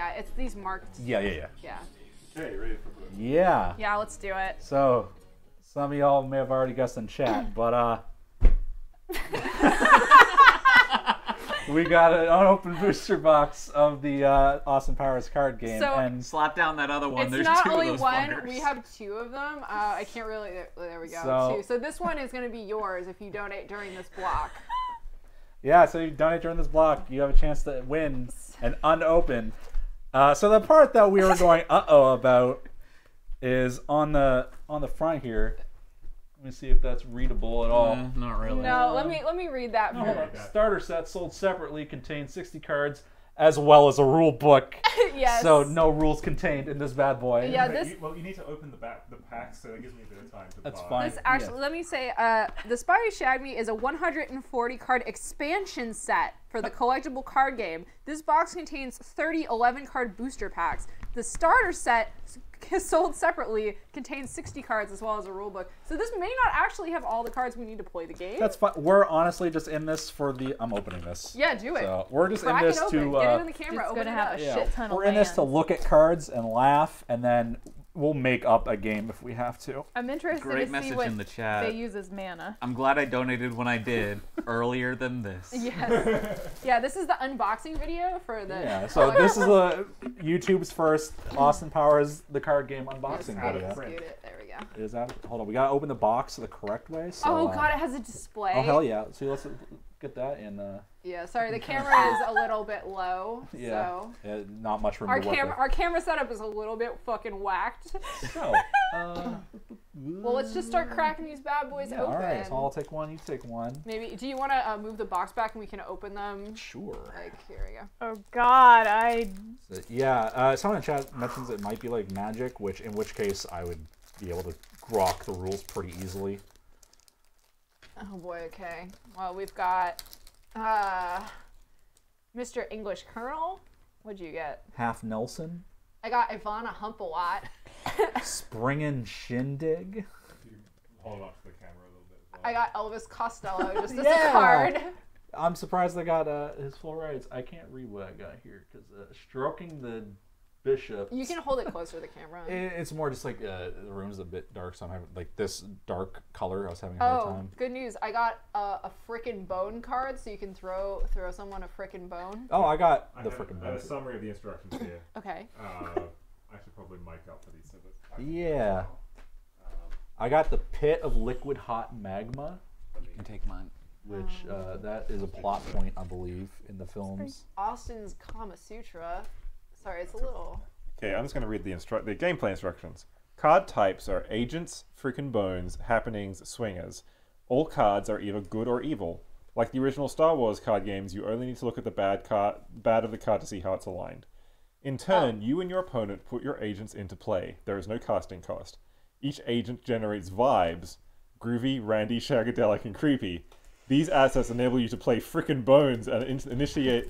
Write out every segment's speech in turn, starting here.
yeah, it's these marked. Yeah, yeah, yeah. Yeah. Okay, ready for the Yeah. Yeah, let's do it. So, some of y'all may have already guessed in chat, but uh, we got an unopened booster box of the uh, Austin Powers card game, So- and Slap down that other one. It's There's not two only of those one. fuckers. We have two of them. Uh, I can't really. There, there we go. So- two. So this one is going to be yours if you donate during this block. yeah, so you donate during this block, you have a chance to win an unopened. Uh, so the part that we were going uh oh about is on the on the front here. Let me see if that's readable at all. Eh, not really. No, let me let me read that. Hold for- on. Starter set sold separately contains 60 cards as well as a rule book. yes. So no rules contained in this bad boy. Yeah, But this you, well, you need to open the back the pack, so that gives me a bit of time to That's buy. fine. This actually, let me say, uh, the Spy Who Shagged Me is a 140 card expansion set for the collectible card game. This box contains 30 11 card booster packs. The starter set s- sold separately contains 60 cards as well as a rule book. So this may not actually have all the cards we need to play the game. That's fine. We're honestly just in this for the. I'm opening this. yeah, do it. So we're just Crack in this it open. to. Get Uh, it in the camera. It's open gonna it have up. a yeah, shit ton of we're in this to look at cards and laugh, and then we'll make up a game if we have to. I'm interested Great to see message what in the chat. they use as mana. I'm glad I donated when I did earlier than this. Yes. yeah, this is the unboxing video for the. Yeah. So this is the YouTube's first Austin Powers the card game unboxing out of video. print. It. There we go. Is that? Hold on. We gotta open the box the correct way. So, Oh uh, god, it has a display. Oh hell yeah! So let's get that in. Uh, Yeah, sorry, the camera is a little bit low. yeah, So yeah, not much room our to camera our camera setup is a little bit fucking whacked. with. So, uh, well, let's just start cracking these bad boys yeah, open. all right. So I'll take one. You take one. Maybe do you want to uh, move the box back and we can open them? Sure. Like here we go. Oh God, I So, yeah. Uh, someone in chat mentions it might be like magic, which in which case I would be able to grok the rules pretty easily. Oh boy. Okay. Well, we've got uh, Mr. English Colonel. What'd you get? Half Nelson, I got Ivana Humpalot. Springin' Shindig. Hold up to the camera a little bit well. I got Elvis Costello just as Yeah. a card. I'm surprised I got uh, his full rights. I can't read what I got here because uh, stroking the bishop. You can hold it closer to the camera. I- It's more just like uh, the room's a bit dark, so I'm having like this dark color. I was having a hard Oh, time. good news! I got uh, a frickin' bone card, so you can throw throw someone a frickin' bone. Oh, I got I the have, freaking I have a summary of the instructions here. Okay. Uh, I should probably mic up for these. So Yeah, I got the pit of liquid hot magma, You can take mine. which uh, that is a plot point, I believe, in the films. Austin's Kama Sutra. Sorry, it's a little. Okay, I'm just going to read the instru- the gameplay instructions. Card types are agents, freaking bones, happenings, swingers. All cards are either good or evil. Like the original Star Wars card games, you only need to look at the bad card, bad of the card to see how it's aligned. In turn, oh. you and your opponent put your agents into play. There is no casting cost. Each agent generates vibes groovy, randy, shagadelic, and creepy. These assets enable you to play frickin' bones and in- initiate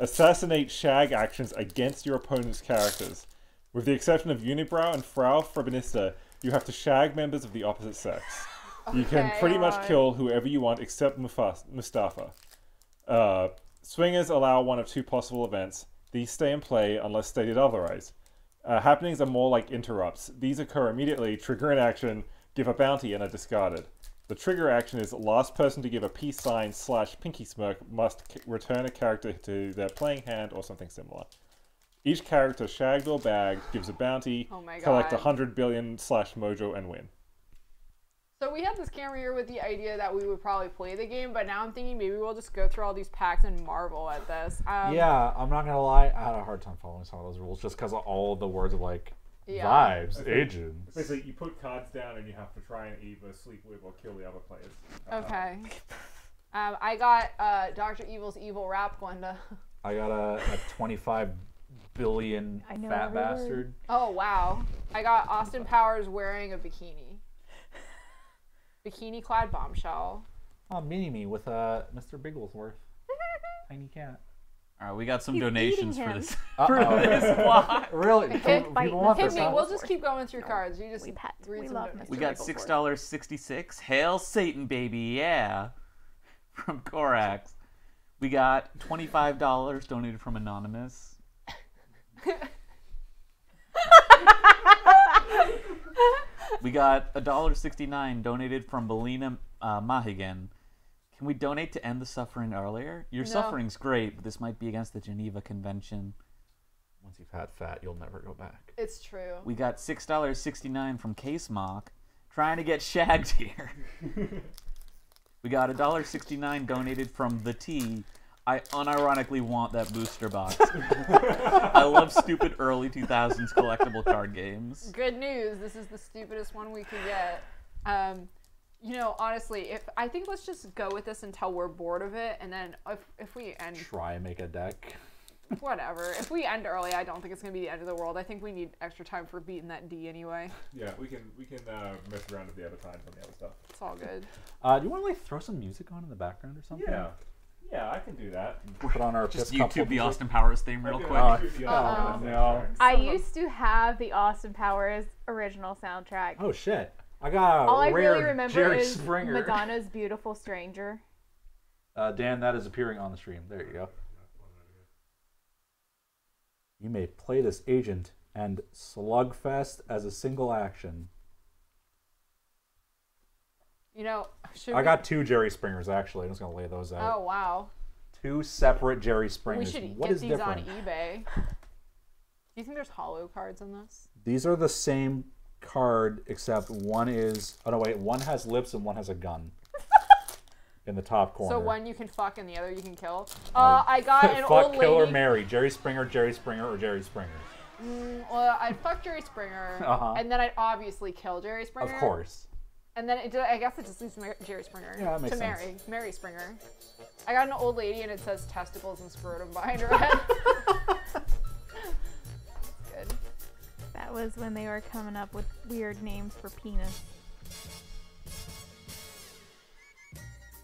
assassinate shag actions against your opponent's characters. With the exception of Unibrow and Frau Farbissina, you have to shag members of the opposite sex. You can Okay. pretty much God. kill whoever you want except Mufas- Mustafa. Uh, swingers allow one of two possible events. These stay in play unless stated otherwise. Uh, happenings are more like interrupts. These occur immediately, trigger an action, give a bounty, and are discarded. The trigger action is last person to give a peace sign slash pinky smirk must c- return a character to their playing hand or something similar. Each character shagged or bagged gives a bounty, Oh my collect a hundred billion slash mojo, and win. So we had this camera here with the idea that we would probably play the game, but now I'm thinking maybe we'll just go through all these packs and marvel at this. Um, Yeah, I'm not gonna lie. I had a hard time following some of those rules just because of all of the words of like Yeah. vibes, Okay. agents. Basically, you put cards down and you have to try and either sleep with or kill the other players. Okay. Um, I got uh, Doctor Evil's evil rap, Glenda. I got a, a 25 billion I know fat bastard. Oh wow! I got Austin Powers wearing a bikini. Bikini clad bombshell. Oh, mini me with uh, Mr. Bigglesworth, tiny cat. All right, we got some He's donations for this for this block. really, people want this. Hit me. We'll just keep going through cards. You just we pet. read we some. Love we got six dollars sixty six. Hail Satan, baby! Yeah, from Korax. We got twenty five dollars donated from anonymous. we got a dollar sixty nine donated from Belina uh, Mahigan. Can we donate to end the suffering earlier? Your No. suffering's great, but this might be against the Geneva Convention. Once you've had fat, you'll never go back. It's true. We got $6.69 from Case Mock. Trying to get shagged here. we got $1.69 donated from The T. I unironically want that booster box. I love stupid early 2000s collectible card games. Good news. This is the stupidest one we could get. Um, you know, honestly, if I think let's just go with this until we're bored of it, and then if if we end Try and make a deck. whatever, if we end early, I don't think it's gonna be the end of the world. I think we need extra time for beating that D anyway. Yeah, we can we can uh, mess around with the other time from the other stuff. It's all good. Uh, do you want to like throw some music on in the background or something? Yeah, yeah, I can do that. Put on our Just YouTube the music? Austin Powers theme real quick. uh, Oh, other one at the same no. I Son of a- used to have the Austin Powers original soundtrack. Oh shit! I got a All I rare really remember Jerry is Springer. Madonna's "Beautiful Stranger." Uh, Dan, that is appearing on the stream. There you go. You may play this agent and slugfest as a single action. You know, should I we- got two Jerry Springers actually. I'm just gonna lay those out. Oh wow. Two separate Jerry Springers. We should what get is these different? on eBay. Do you think there's hollow cards in this? These are the same card except one is. Oh no, wait. One has lips and one has a gun. in the top corner. So one you can fuck and the other you can kill. Uh, I got an Fuck, old kill, or marry. Jerry Springer, Jerry Springer, or Jerry Springer. Mm, well, I'd fuck Jerry Springer, Uh-huh. and then I'd obviously kill Jerry Springer. Of course. And then it, I guess it just leaves Mar- Jerry Springer Yeah, that makes to sense. marry Mary Springer. I got an old lady and it says testicles and scrotum behind her head. Was when they were coming up with weird names for penis.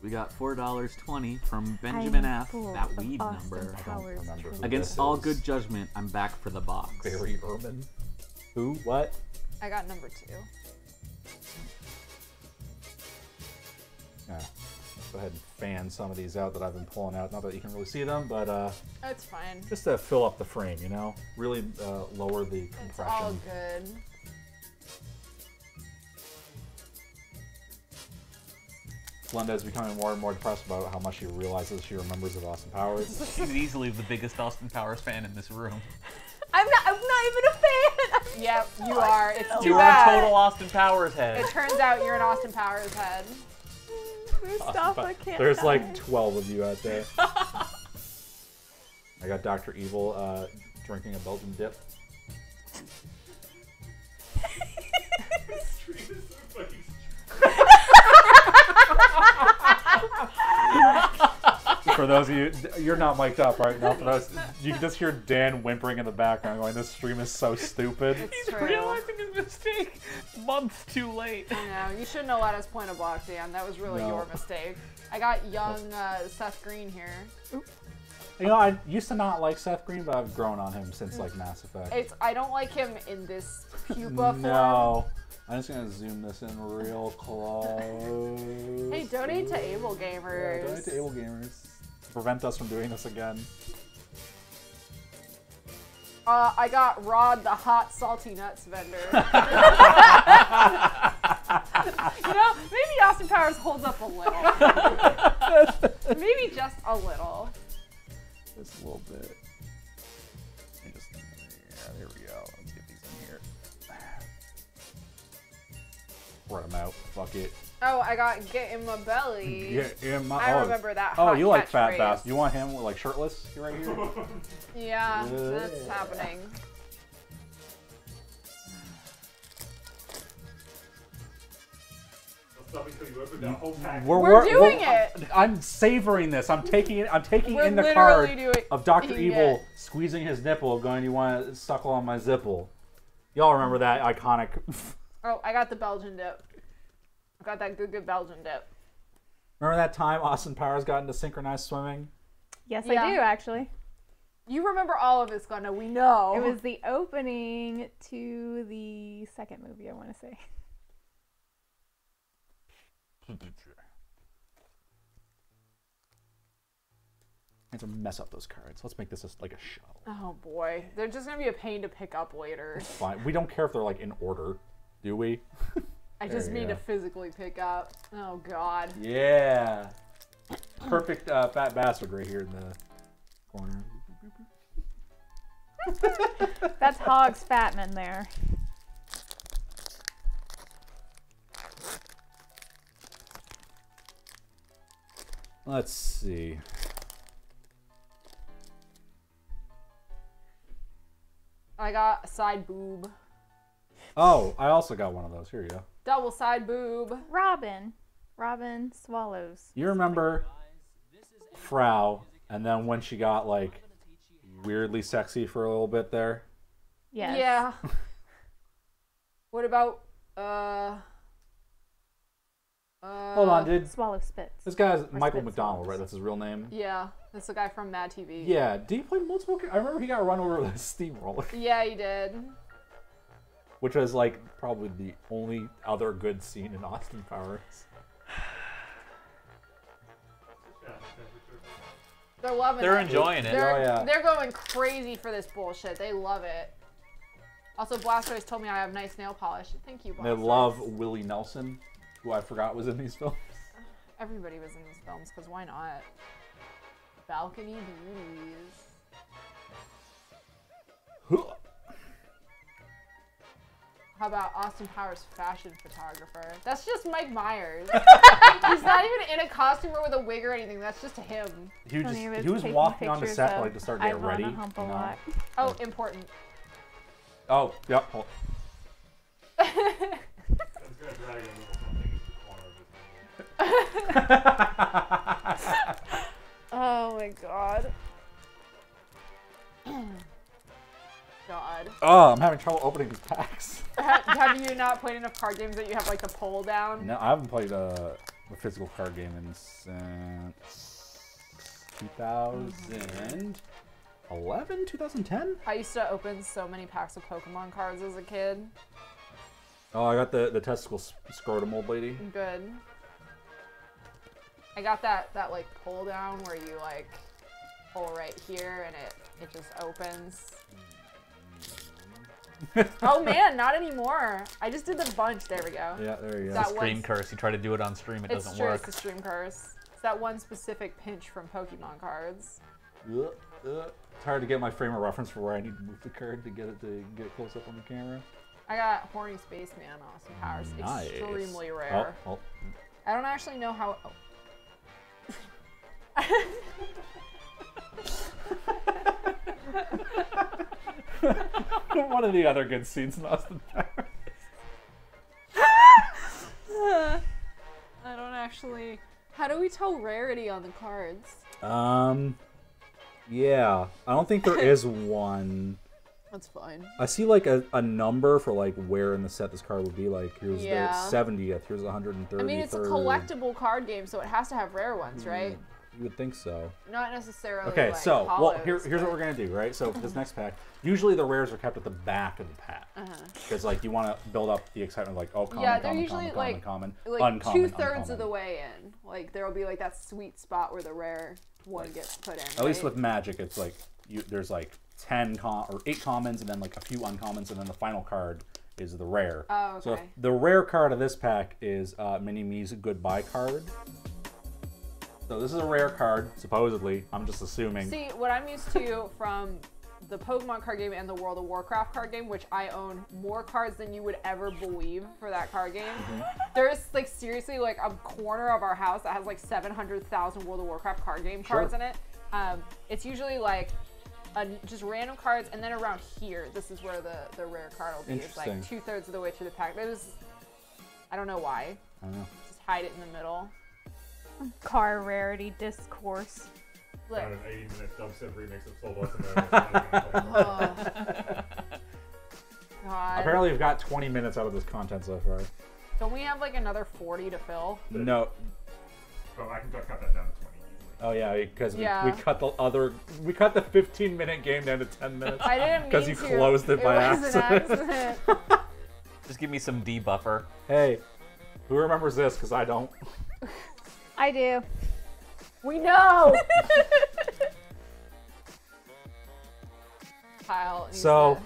We got $4.20 from Benjamin I'm F. That weed Austin number. Powers remember who trivia. Against all good judgment, I'm back for the box. Barry Urban. Who? What? I got number two. Yeah. Go ahead and fan some of these out that I've been pulling out. Not that you can really see them, but uh, That's fine. just to fill up the frame, you know? Really uh, lower the compression. It's all compression. good. Glenda is becoming more and more depressed about how much she realizes she remembers of Austin Powers. She's easily the biggest Austin Powers fan in this room. I'm not. I'm not even a fan. Yep, you are. It's too You are a total Austin Powers head. It turns out you're an Austin Powers head. Mustafa can't. There's die. like 12 of you out there. I got Dr. Evil uh, drinking a Belgian dip. For those of you, you're not mic'd up right now. For those, you can just hear Dan whimpering in the background, going, "This stream is so stupid." It's He's true. realizing his mistake months too late. I know. You shouldn't have let us point a block, Dan. That was really No. your mistake. I got young uh, Seth Green here. You know, I used to not like Seth Green, but I've grown on him since like Mass Effect. It's I don't like him in this pupa form. No, I'm just gonna zoom this in real close. Hey, donate to Able Yeah, Gamers. donate to Able Gamers to prevent us from doing this again. Uh, I got Rod, the hot salty nuts vendor. you know, maybe Austin Powers holds up a little. maybe just a little. Just a little bit. Just, yeah, there we go. Let's get these in here. Spread them out. Fuck it. Oh, I got get in my belly. Get in my. I oh. remember that. Oh, you like fat catchphrase. bastard. You want him like shirtless? You right here. Yeah, that's happening. We're, We're doing it. Uh, I'm savoring this. I'm taking it. I'm taking We're in the card doing- of Doctor Evil it. squeezing his nipple, going, "You want to suckle on my zipple?" Y'all remember that iconic? Oh, I got the Belgian dip. I got that good, good Belgian dip. remember that time Austin Powers got into synchronized swimming? Yes, Yeah. I do actually. You remember all of this, Glenda. We know. It was the opening to the second movie. I want to say. I have to mess up those cards. Let's make this a, like a show. Oh boy, they're just gonna be a pain to pick up later. Fine. We don't care if they're like in order. Do we? I There just you mean to physically pick up. Oh God. Yeah. Perfect uh, fat bastard right here in the corner. That's Hog's Fatman there. Let's see. I got a side boob. Oh, I also got one of those. Here you go. Double side boob. Robin. Robin swallows. You remember Frau, and then when she got like weirdly sexy for a little bit there. Yes. Yeah. what about uh uh Hold on, dude. Swallow spits. This guy's Michael spit McDonald, swallows. right? That's his real name. Yeah, that's the guy from Mad TV. Yeah. Did he play multiple? I remember he got run over with a steamroller, Yeah, he did. Which was like probably the only other good scene in Austin Powers. They're loving it. They're it. enjoying it. They're, Oh, yeah. they're going crazy for this bullshit. They love it. Also, Blastoise told me I have nice nail polish. Thank you, Blastoise. They love Willie Nelson, who I forgot was in these films. Everybody was in these films, because why not? Balcony Beauties. How about Austin Powers fashion photographer? That's just Mike Myers. He's not even in a costume or with a wig or anything. That's just him. He was, Tony just, was he was taking walking on the pictures set of like to start I getting wanna ready. hump a you know? lot. Oh, important. Oh, yep. hold- Oh my god. God. Oh, I'm having trouble opening these packs. have, you not played enough card games that you have like the pull down? No, I haven't played uh, a, a physical card game in since 2011, 2010. I used to open so many packs of Pokemon cards as a kid. Oh, I got the the testicle scrotum old lady. Good. I got that that like pull down where you like pull right here and it it just opens. oh man, not anymore. I just did the bunch. There we go. Yeah, there you go. That Stream one- curse. You try to do it on stream, it It's doesn't true. work. It's the stream curse. It's that one specific pinch from Pokemon cards. Ugh, ugh. It's hard to get my frame of reference for where I need to move the card to get it to get it close up on the camera. I got horny spaceman Austin Powers. Nice. Extremely Oh, rare. oh. I don't actually know how. Oh. One of the other good scenes in Austin Powers. I don't actually. How do we tell rarity on the cards? Um, yeah, I don't think there is one. That's fine. I see like a, a number for like where in the set this card would be. Like here's Yeah. the 70th, here's the 130th. I mean, it's a collectible card game, so it has to have rare ones, right? You would think so. Not necessarily. Okay, like so well, hollows, here, here's what we're gonna do, right? So this next pack, usually the rares are kept at the back of the pack Uh-huh. because like you want to build up the excitement, like oh, common, Yeah, they're common, usually, common, like- common, Like uncommon, two thirds of the way in. Like there will be like that sweet spot where the rare one gets put in. At least with Magic, it's like you there's like ten com or eight commons and then like a few uncommons and then the final card is the rare. Oh, So the rare card of this pack is uh, Mini Me's Goodbye card. So this is a rare card, supposedly. I'm just assuming. See, what I'm used to from the Pokemon card game and the World of Warcraft card game, which I own more cards than you would ever believe for that card game. Mm-hmm. There's like seriously like a corner of our house that has like 700,000 World of Warcraft card game cards Sure. in it. Um, it's usually like a, just random cards, and then around here, this is where the the rare card will be. It's like two thirds of the way through the pack. It was, I don't know why. I don't know. Just hide it in the middle. Car rarity discourse. Look. Kind of 80 minute dubstep remix of Soul Blossom. Oh. God. Apparently, we've got 20 minutes out of this content so far. Don't we have like another 40 to fill? No. oh, I can cut that down to 20. Oh yeah, because Yeah. we, we cut the other we cut the 15 minute game down to 10 minutes. I didn't Because you to. closed it by was an accident. accident. Just give me some debuffer. hey, who remembers this? Because I don't. I do. we know. Kyle. So-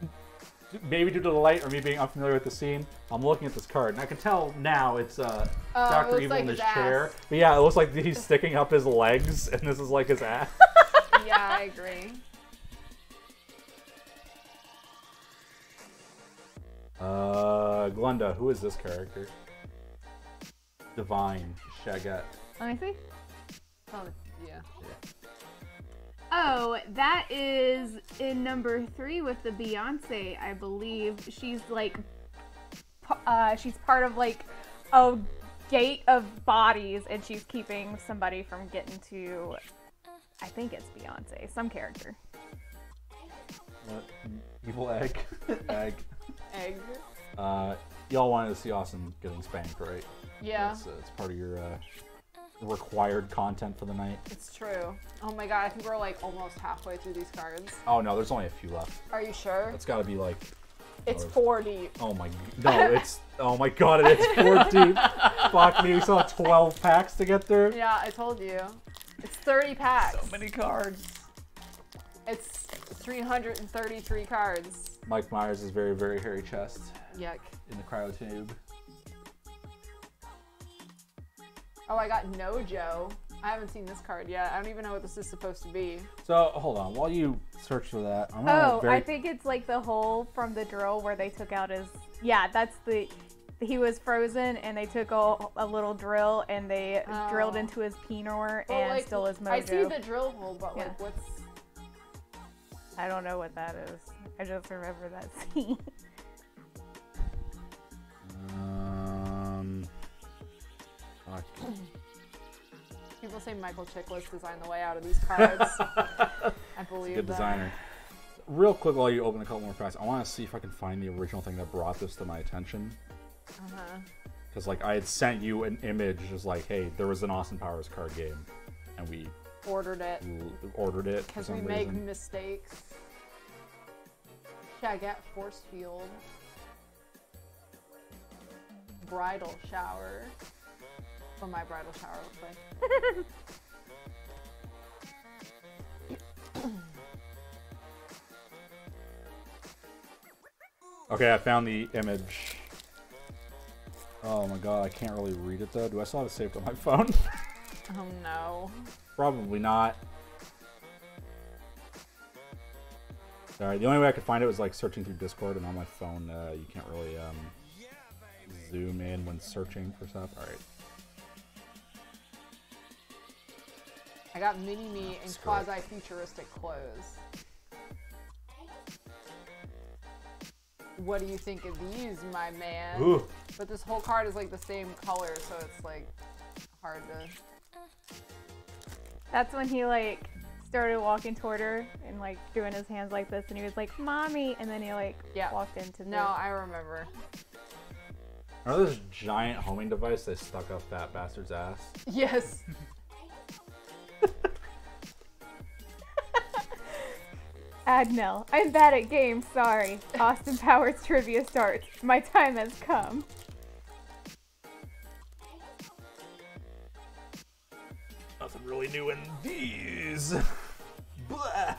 to- maybe due to the light or me being unfamiliar with the scene, I'm looking at this card and I can tell now it's uh, Oh, Doctor looks Evil like in his his chair. ass. But yeah, it looks like he's sticking up his legs and this is like his ass. yeah, I agree. uh, Glenda, who is this character? Divine Shagette. Let me see. Oh, yeah. Oh, that is in number three with the Beyonce, I believe. She's like, uh, she's part of like a gate of bodies, and she's keeping somebody from getting to. I think it's Beyonce, some character. What? Evil egg. egg. Egg. Uh, y'all wanted to see Austin getting spanked, right? Yeah, It's, uh, it's part of your uh, required content for the night. it's true. Oh my god, I think we're like almost halfway through these cards. Oh no, there's only a few left. Are you sure? It's got to be like, It's Oh. four deep. oh my, no, it's, oh my god, it is four deep. Fuck me, we still have 12 packs to get through. Yeah, I told you. It's 30 packs. So many cards. It's 333 cards. Mike Myers is very, very hairy chest Yuck. in the cryo tube. Oh, I got Nojo. I haven't seen this card yet. I don't even know what this is supposed to be. So hold on, while you search for that, I'm gonna Oh, very I think it's like the hole from the drill where they took out his. Yeah, that's the. He was frozen, and they took a, a little drill and they drilled Oh. into his penor Well, and like, stole his mojo. I see the drill hole, but Yeah. like, what's. I don't know what that is. I just remember that scene. People say Michael Chiklis designed the way out of these cards. I believe Good that. designer. Real quick, while you open a couple more packs, I want to see if I can find the original thing that brought this to my attention. Uh-huh. Because like I had sent you an image, just like, hey, there was an Austin Powers card game, and we Ordered it. ordered it Because we make reason. mistakes. Shagette Force Field. Bridal shower. What my bridal shower looks like. Okay, I found the image. Oh my god, I can't really read it though. Do I still have it saved on my phone? Oh no. Probably not. Alright, the only way I could find it was like searching through Discord, and on my phone, uh, you can't really um, zoom in when searching for stuff. Alright. I got mini me in quasi futuristic clothes. What do you think of these, my man? Ooh. But this whole card is like the same color, so it's like hard to. That's when he like started walking toward her and like doing his hands like this, and he was like, "Mommy," and then he like Yeah. walked into the. No, I remember. Remember this giant homing device they stuck up that bastard's ass? Yes. Adnell, I'm bad at games. Sorry. Austin Powers trivia starts. My time has come. Nothing really new in these. Blah.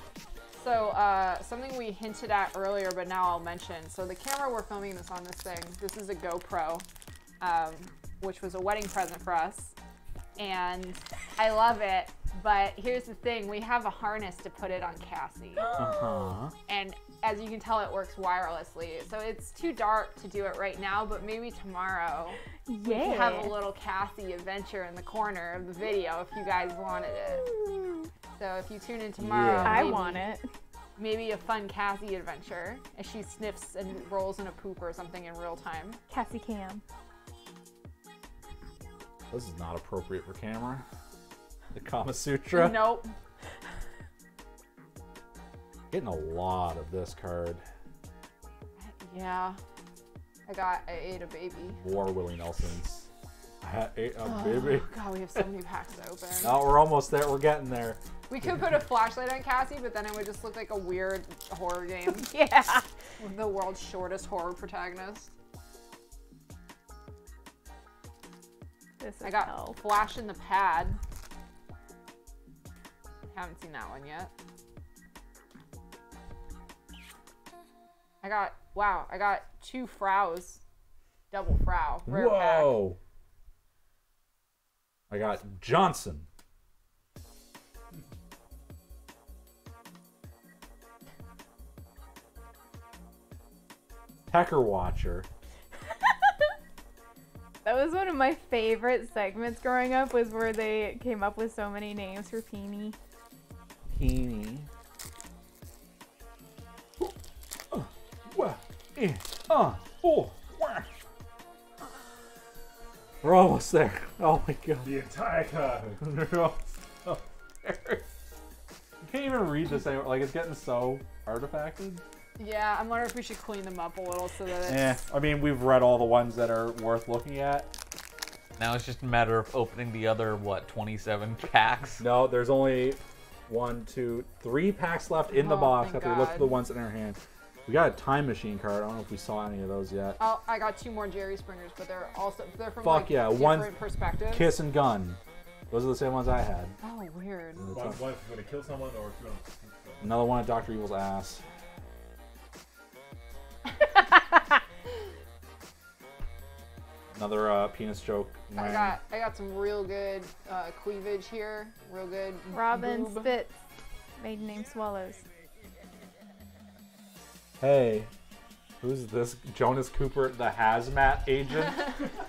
So, uh, something we hinted at earlier, but now I'll mention. So, the camera we're filming this on this thing, this is a GoPro, um, which was a wedding present for us. And I love it. But here's the thing we have a harness to put it on Cassie. Uh-huh. and as you can tell, it works wirelessly. So, it's too dark to do it right now, but maybe tomorrow we Yeah. can have a little Cassie adventure in the corner of the video if you guys wanted it. So, if you tune in tomorrow, Yeah. I want it. maybe a fun Cassie adventure as she sniffs and rolls in a poop or something in real time. Cassie Cam. This is not appropriate for camera. The Kama Sutra. Nope. Getting a lot of this card. Yeah. I got I ate a baby. War Willie Nelsons. I ate a oh, baby. Oh, God, we have so many packs to open. Oh, we're almost there. We're getting there. We could put a flashlight on Cassie, but then it would just look like a weird horror game Yeah. with the world's shortest horror protagonist. This is I got hell. Flash in the Pad. Haven't seen that one yet. I got wow. I got two Frows, double Frow. Rare pack. Whoa. I got Johnson. Pecker Watcher. That was one of my favorite segments growing up. Was where they came up with so many names for Peony. Peony. Wah, eh, uh, oh, wah. We're almost there. Oh my god. The entire card. They're all so scary. You can't even read this anymore. Like it's getting so artifacted. Yeah, I'm wondering if we should clean them up a little so that it's. Yeah, I mean we've read all the ones that are worth looking at. Now it's just a matter of opening the other what 27 packs. No, there's only one, two, three packs left in the Oh, box thank after we look at the ones in our hand. We got a time machine card. I don't know if we saw any of those yet. Oh, I got two more Jerry Springers, but they're also they're from Fuck like yeah, different one- perspectives. Kiss and gun. Those are the same ones I had. Oh, weird. One, one if you want to kill someone or if you want to. Another one of Doctor Evil's ass. Another uh, penis joke. I got I got some real good uh, cleavage here. Real good. Robin boob. Spitz, maiden name Swallows. Hey, who's this? Jonas Cooper, the hazmat agent.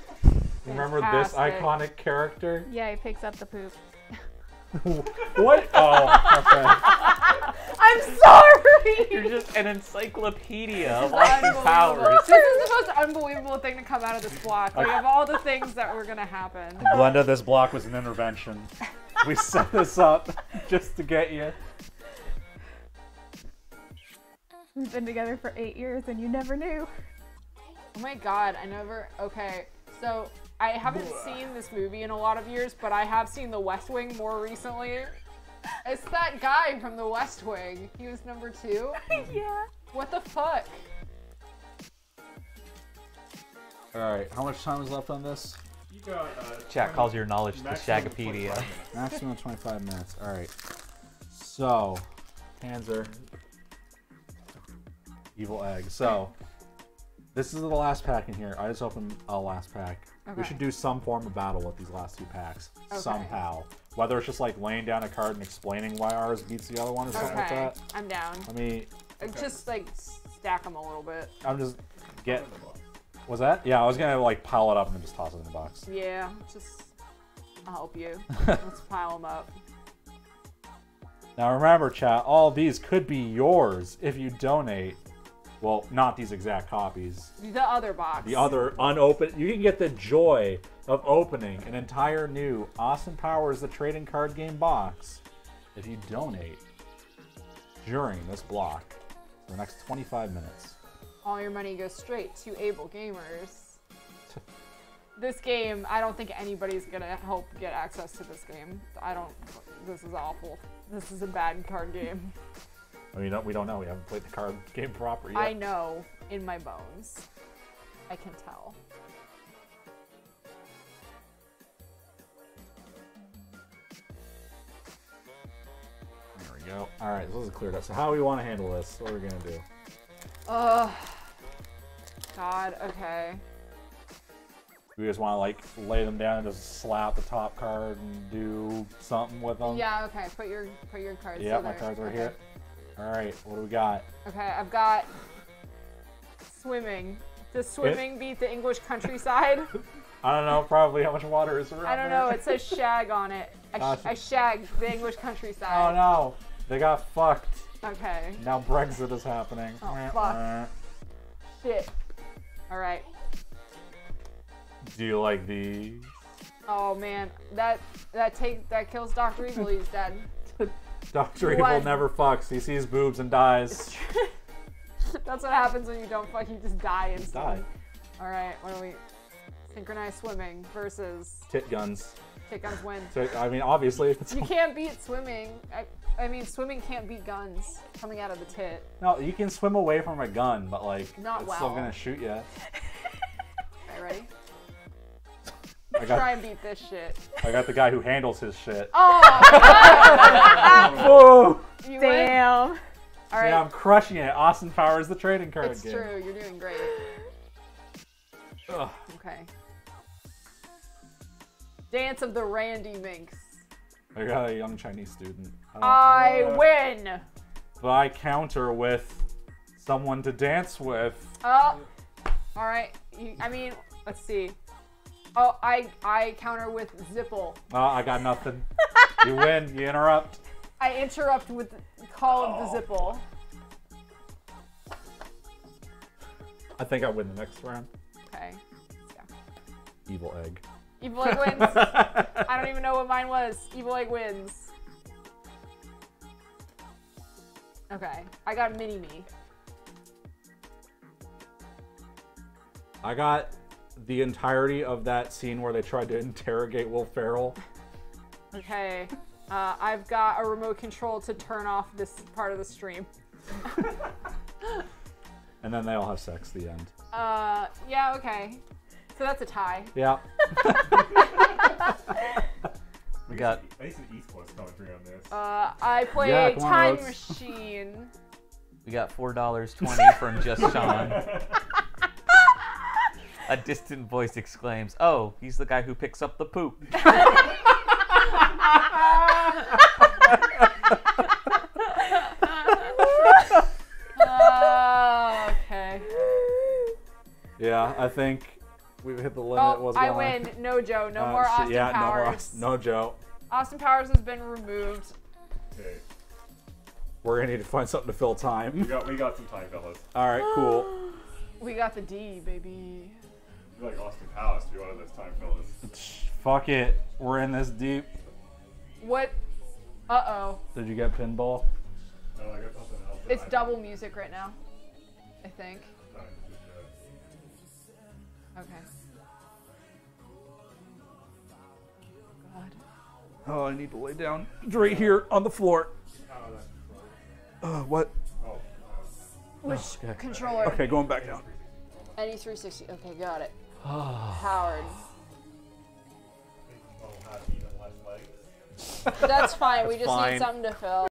Remember this Fantastic. iconic character? Yeah, he picks up the poop. what? Oh, okay. I'm sorry. You're just an encyclopedia of Austin Unbelievable. Powers. This is the most unbelievable thing to come out of this block. We have all the things that were gonna happen. Glenda, this block was an intervention. We set this up just to get you. We've been together for eight years and you never knew. Oh my god, I never. Okay, so I haven't seen this movie in a lot of years, but I have seen The West Wing more recently. It's that guy from The West Wing. He was number two. yeah. What the fuck? All right, how much time is left on this? You got. Uh, Chat calls your knowledge the maximum of Shagapedia. 25 minutes. Maximum 25 minutes. All right. So, Panzer. Evil egg. So, this is the last pack in here. I just opened a last pack. We should do some form of battle with these last two packs. Okay. Somehow. Whether it's just like laying down a card and explaining why ours beats the other one or something like that. I'm down. I mean, Uh, Just like stack them a little bit. I'm just get. Was that? Yeah, I was gonna like pile it up and then just toss it in the box. Yeah, just. I'll help you. Let's pile them up. Now remember, chat, all these could be yours if you donate. Well, not these exact copies. The other box. The other unopened. You can get the joy of opening an entire new Austin Powers the Trading Card Game box if you donate during this block for the next 25 minutes. All your money goes straight to AbleGamers. this game, I don't think anybody's gonna help get access to this game. I don't. This is awful. This is a bad card game. I mean, we don't know. We haven't played the card game proper yet. I know in my bones. I can tell. There we go. All right, this is cleared up. So how do we want to handle this? What are we gonna do? Ugh. God. Okay. We just want to like lay them down and just slap the top card and do something with them? Yeah. Okay. Put your put your cards. Yeah, my cards are okay. here. All right, what do we got? Okay. I've got swimming. Does swimming beat the English countryside? I don't know. Probably how much water is around. I don't there. know. It says shag on it. I, sh- I shagged the English countryside. Oh no, they got fucked. Okay. Now Brexit is happening. Oh, fuck. Shit. All right. Do you like these? Oh man, that that take that kills Doctor Evil. He's dead. Doctor Evil What? never fucks. He sees boobs and dies. That's what happens when you don't fuck. You just die instantly. Die. All right. What do we? Synchronized swimming versus Tit guns. Tit guns win. So, I mean, obviously, You can't beat swimming. I, I mean, swimming can't beat guns coming out of the tit. no. You can swim away from a gun, but like, Not it's still gonna shoot you. Okay, ready? I got, Try and beat this shit. I got the guy who handles his shit. Oh, Oh! you win. Damn. All right. Yeah, I'm crushing it. Austin Powers, the trading card it's game. true. You're doing great. Ugh. Okay. Dance of the Randy Minx. I got a young Chinese student. I don't- I win. but I counter with someone to dance with. Oh. All right. You, I mean, let's see. Oh, I I counter with Zipple. Oh, I got nothing. you win. You interrupt. I interrupt with Call of the oh. Zipple. I think I win the next round. Okay. Yeah. Evil egg. Evil Egg wins. I don't even know what mine was. Evil Egg wins. Okay. I got Mini Me. I got the entirety of that scene where they tried to interrogate Will Ferrell. Okay. Uh, I've got a remote control to turn off this part of the stream. And then they all have sex. The end. Uh, yeah, okay. So that's a tie. Yeah. We got At least an esports commentary on this. Uh, I play Yeah, come on, Time Machine. we got four dollars twenty from Just Sean. A distant voice exclaims, "Oh, he's the guy who picks up the poop." Uh, okay. Yeah. I think we've hit the limit. Oh, What's I going on? win. No Joe. No Uh, more shit, Austin yeah, Powers. no more. Aust- No Joe. Austin Powers has been removed. Okay. We're gonna need to find something to fill We time. got we got some time, fellas. All right. Cool. We got the D, baby. You're like Austin Powers to be one of those time fellas. Fuck it. We're in this deep. What? Uh oh. Did you get pinball? No, I got something else. It's I- double music right now. I think. Time to just, Okay. God. Oh, I need to lay down. It's right here on the floor. oh, Uh, what? oh, Which Okay. controller? Okay, going back down. Any 360. Okay, got it. Howard. oh, have even less legs. That's fine. we just fine. need something to fill.